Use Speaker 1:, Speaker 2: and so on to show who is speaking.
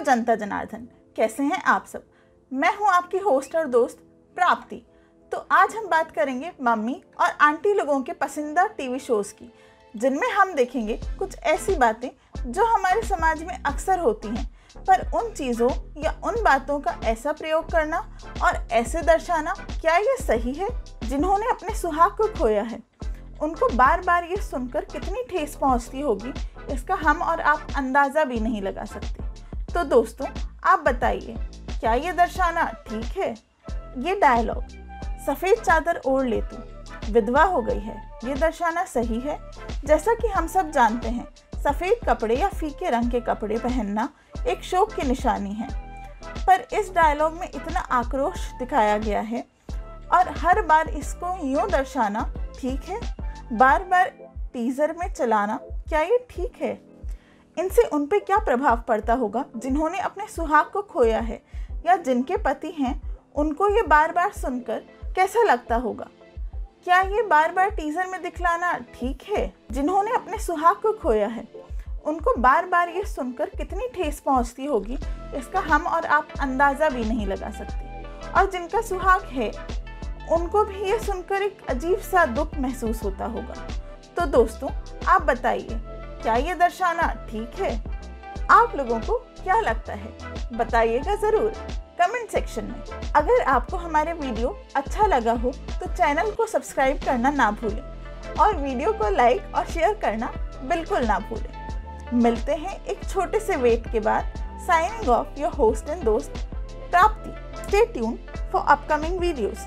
Speaker 1: जनता जनार्दन, कैसे हैं आप सब? मैं हूँ आपकी होस्ट और दोस्त प्राप्ति। तो आज हम बात करेंगे मम्मी और आंटी लोगों के पसंदीदा टीवी शोज़ की, जिनमें हम देखेंगे कुछ ऐसी बातें जो हमारे समाज में अक्सर होती हैं, पर उन चीज़ों या उन बातों का ऐसा प्रयोग करना और ऐसे दर्शाना क्या ये सही है जिन्होंने अपने सुहाग को खोया है? उनको बार बार ये सुनकर कितनी ठेस पहुँचती होगी, इसका हम और आप अंदाज़ा भी नहीं लगा सकते। तो दोस्तों, आप बताइए, क्या ये दर्शाना ठीक है? ये डायलॉग सफ़ेद चादर ओढ़ ले तू, विधवा हो गई है, ये दर्शाना सही है? जैसा कि हम सब जानते हैं, सफ़ेद कपड़े या फीके रंग के कपड़े पहनना एक शौक की निशानी है। पर इस डायलॉग में इतना आक्रोश दिखाया गया है, और हर बार इसको यूँ दर्शाना ठीक है? बार बार टीज़र में चलाना, क्या ये ठीक है? इनसे उन पर क्या प्रभाव पड़ता होगा? जिन्होंने अपने सुहाग को खोया है या जिनके पति हैं, उनको ये बार बार सुनकर कैसा लगता होगा? क्या ये बार बार टीजर में दिखलाना ठीक है? जिन्होंने अपने सुहाग को खोया है, उनको बार बार ये सुनकर कितनी ठेस पहुँचती होगी? इसका हम और आप अंदाज़ा भी नहीं लगा सकते। और जिनका सुहाग है, उनको भी ये सुनकर एक अजीब सा दुख महसूस होता होगा। तो दोस्तों, आप बताइए क्या ये दर्शाना ठीक है? आप लोगों को क्या लगता है? बताइएगा ज़रूर कमेंट सेक्शन में। अगर आपको हमारे वीडियो अच्छा लगा हो तो चैनल को सब्सक्राइब करना ना भूलें और वीडियो को लाइक और शेयर करना बिल्कुल ना भूलें। मिलते हैं एक छोटे से वेट के बाद। Signing off your host and दोस्त Prapti. Stay tune for upcoming videos